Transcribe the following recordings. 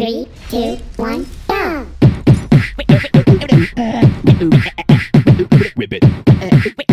Three, two, one, go! Ribbit.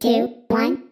Two, one,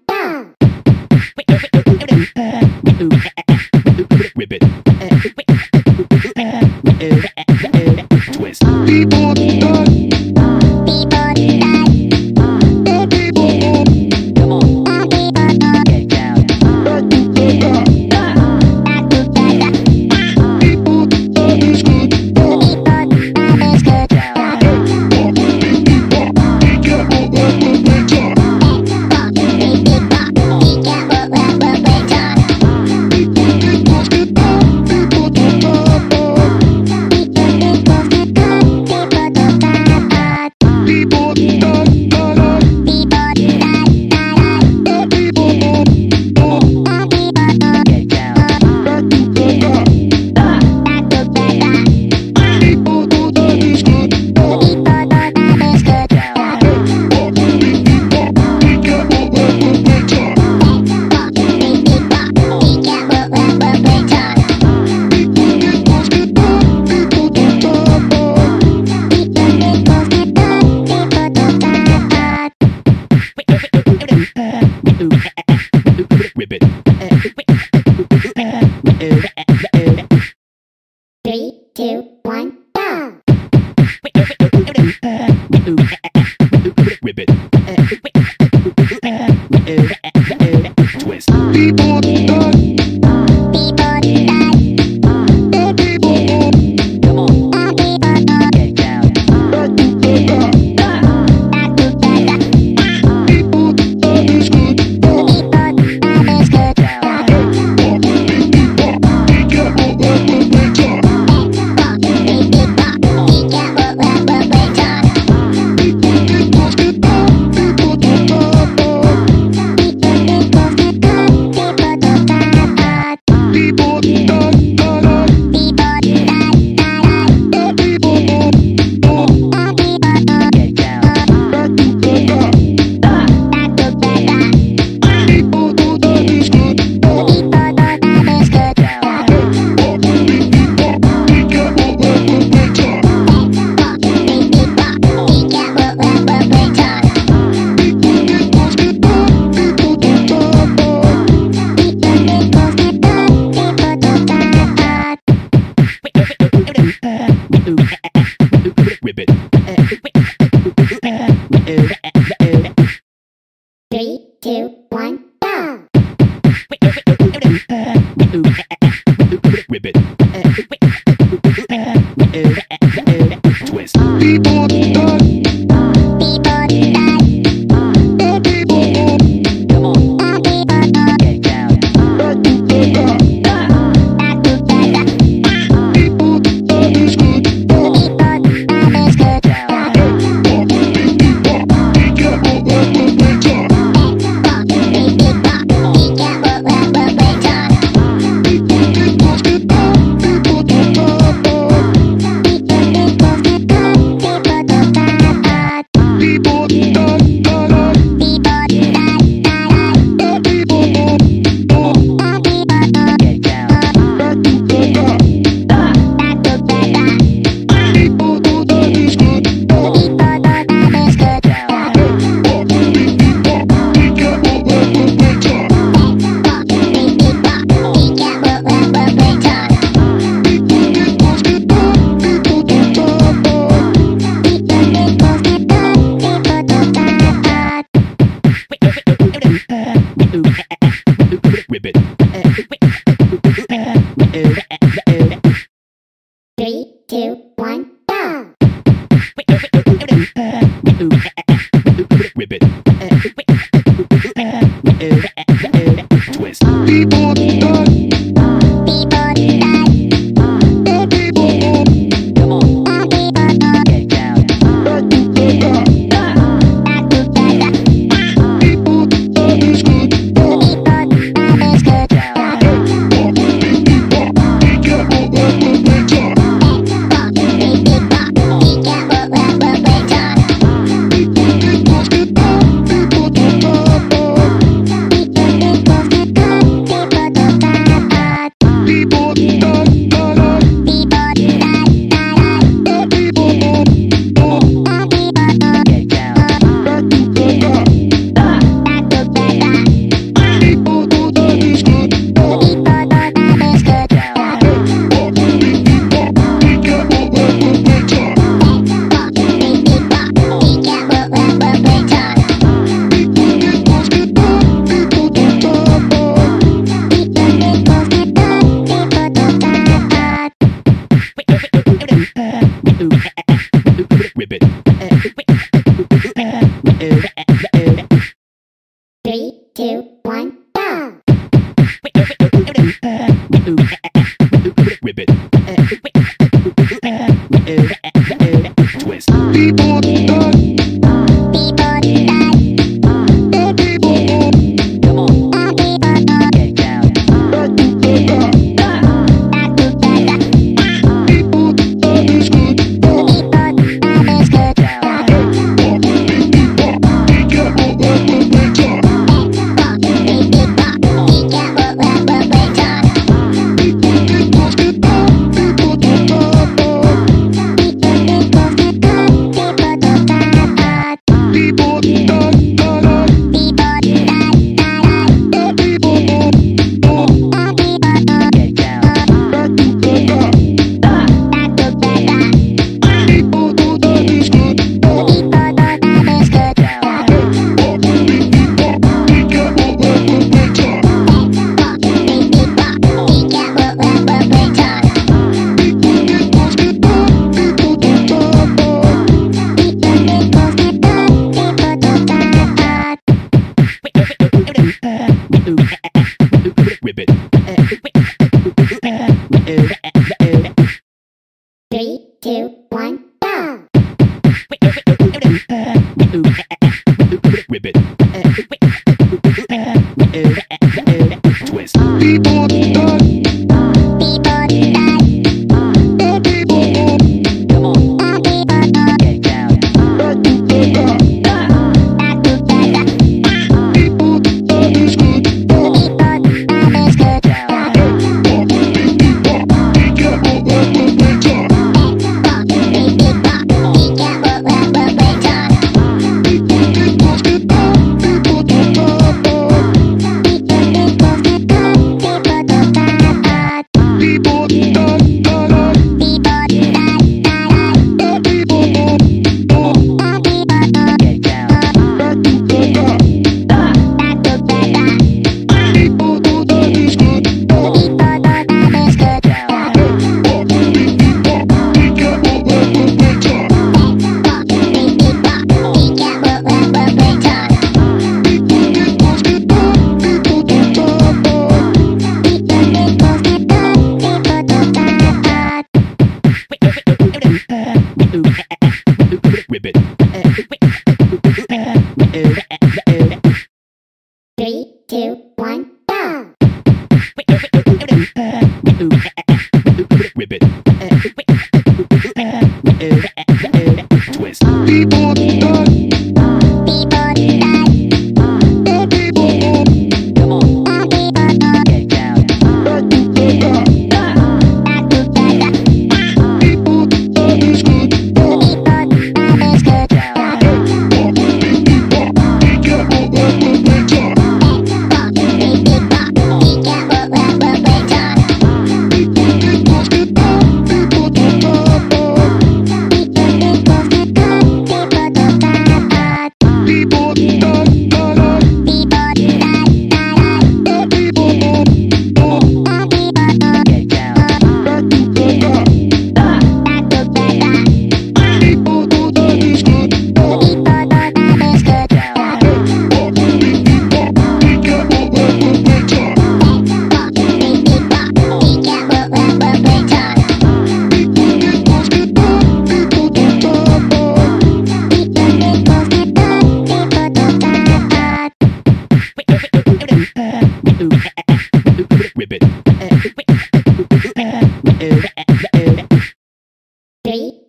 て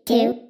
two,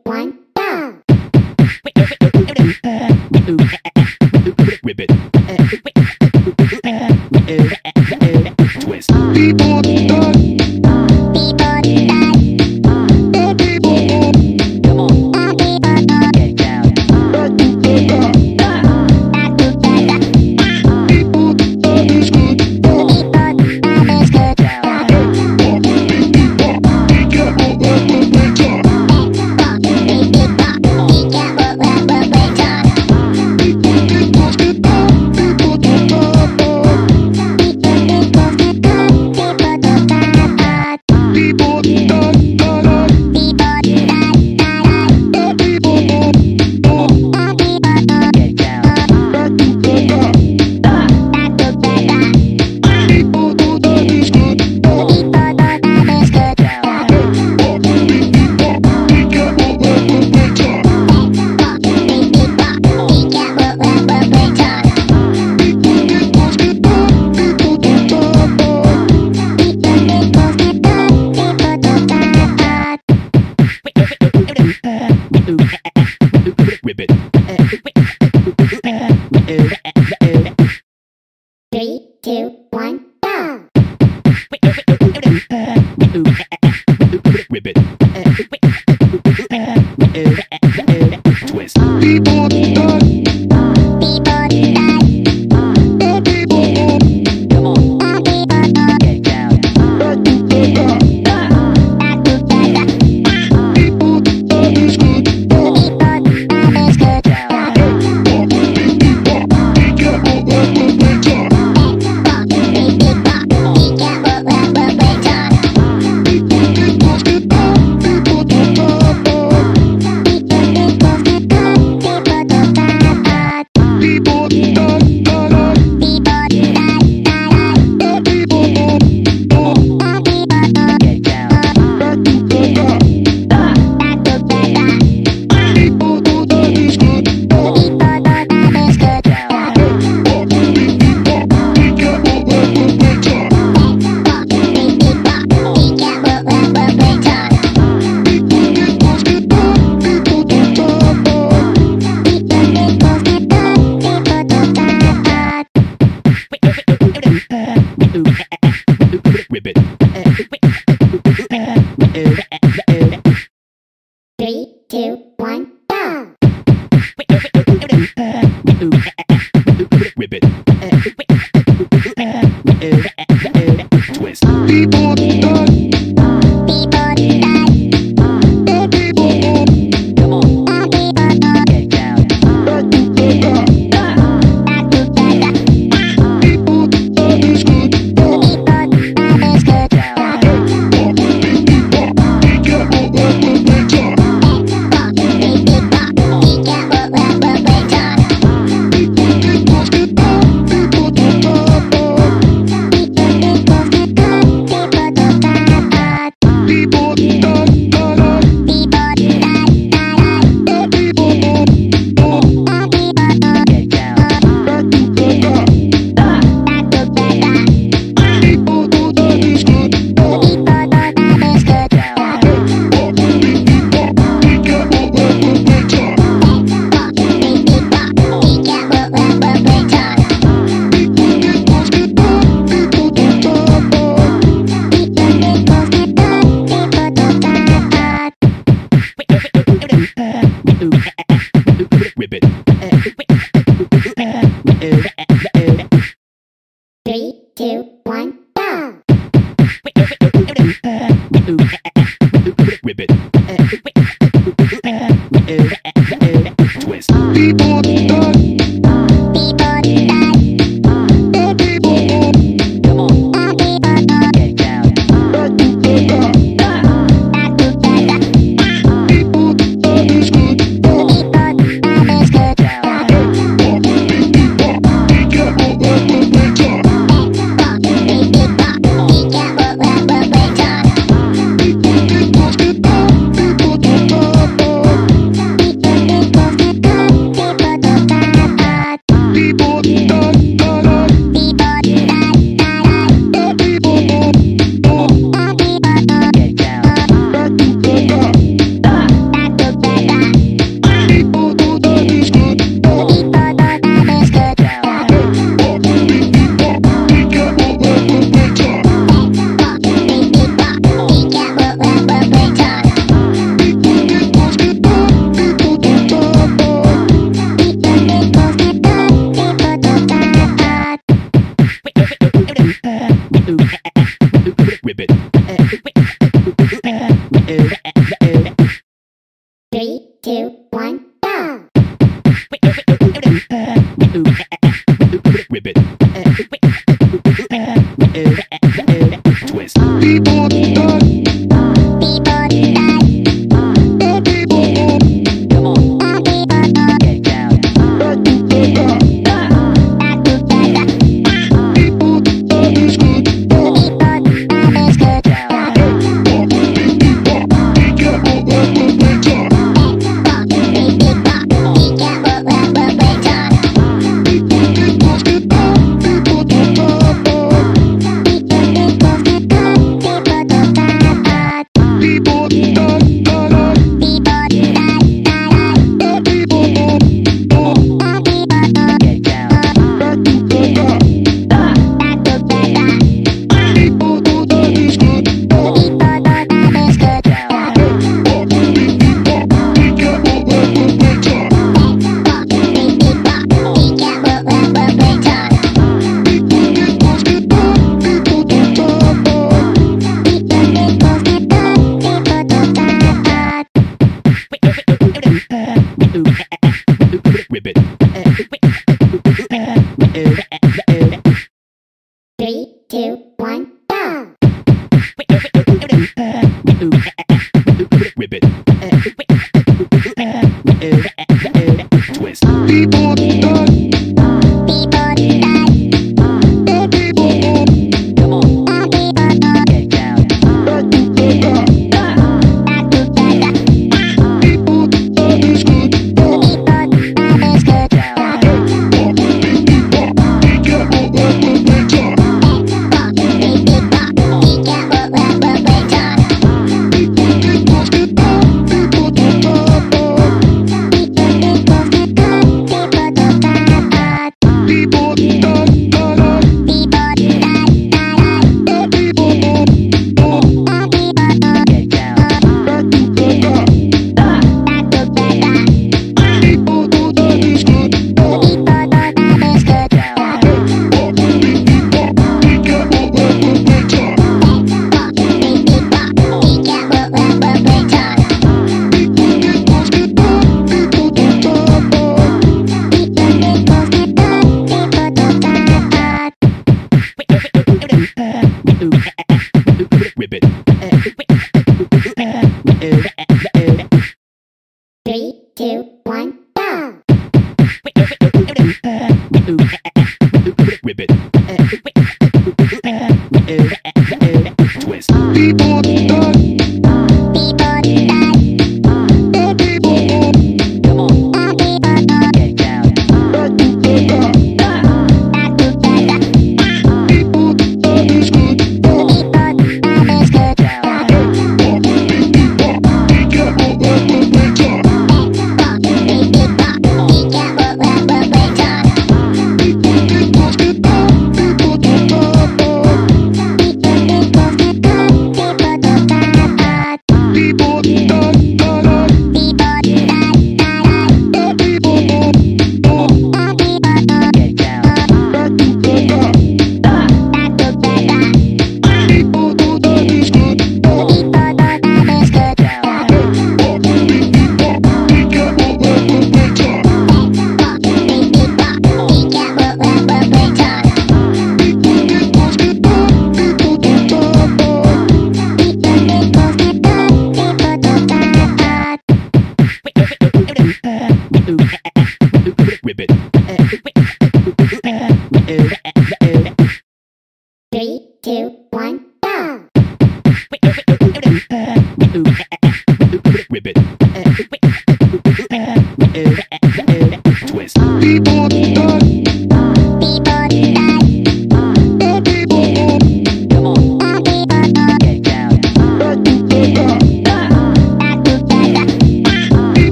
two, one.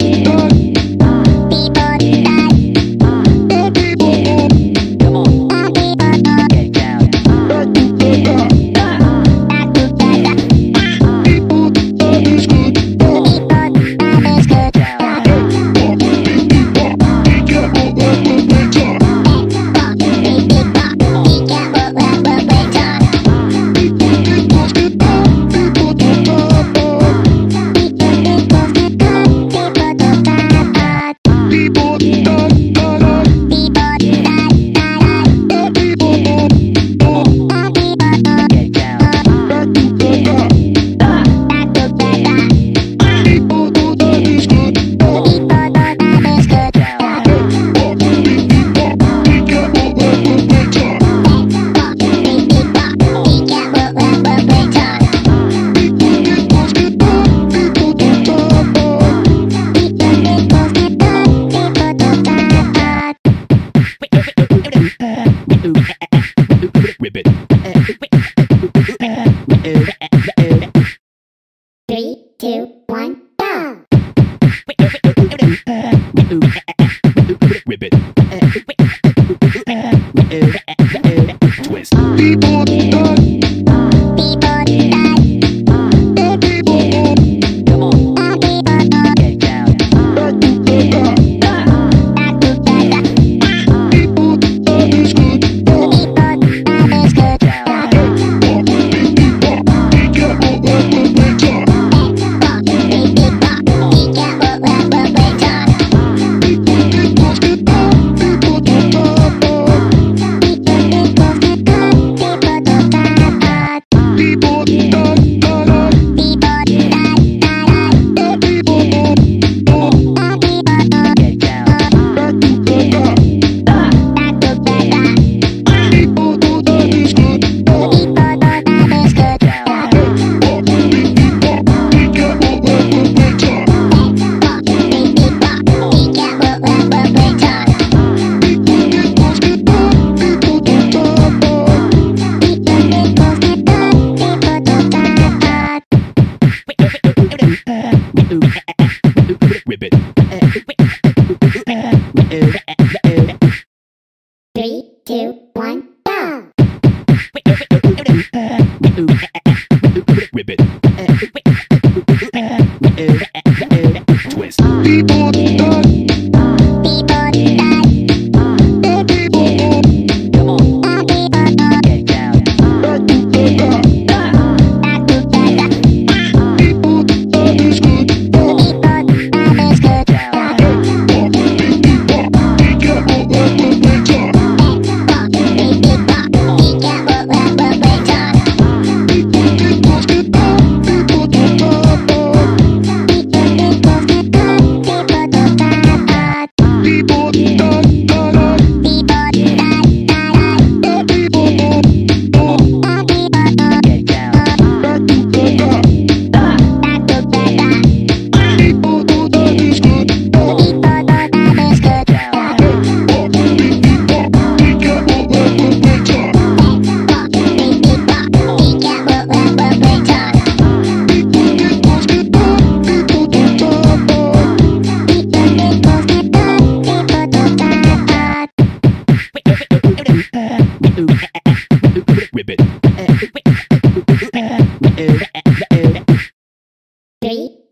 People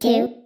two,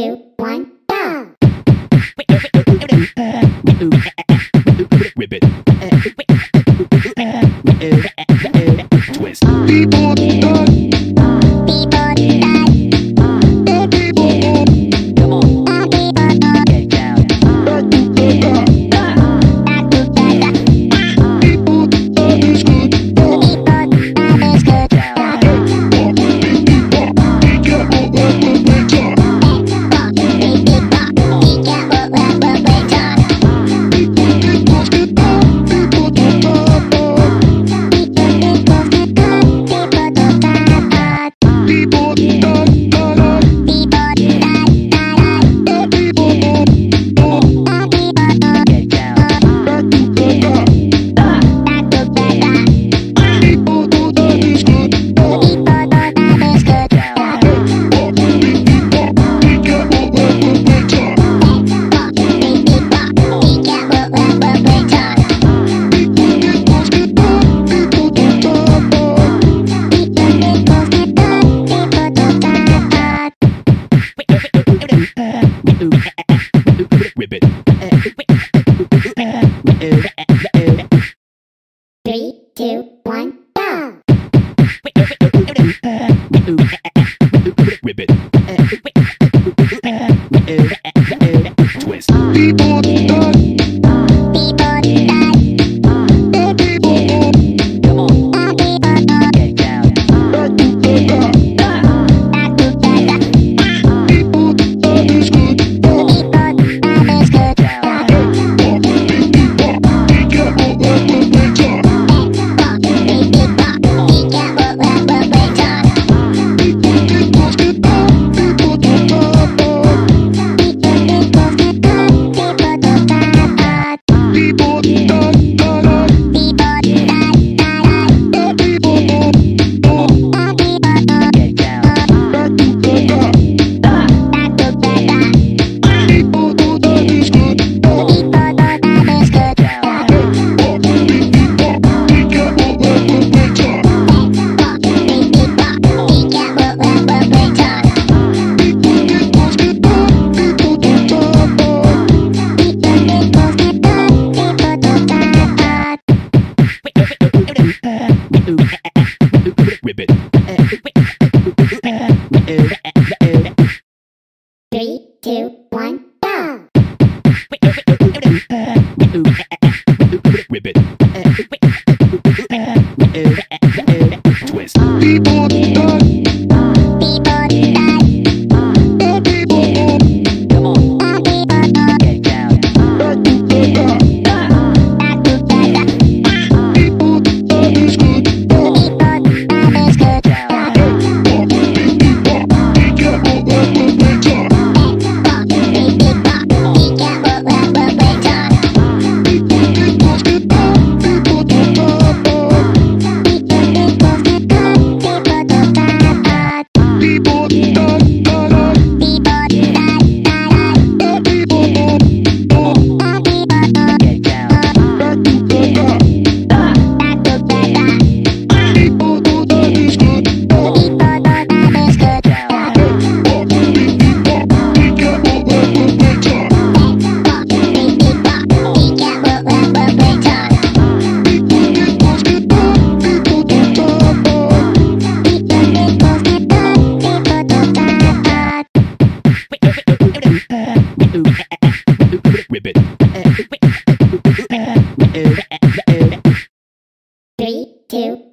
two, one, go! Two,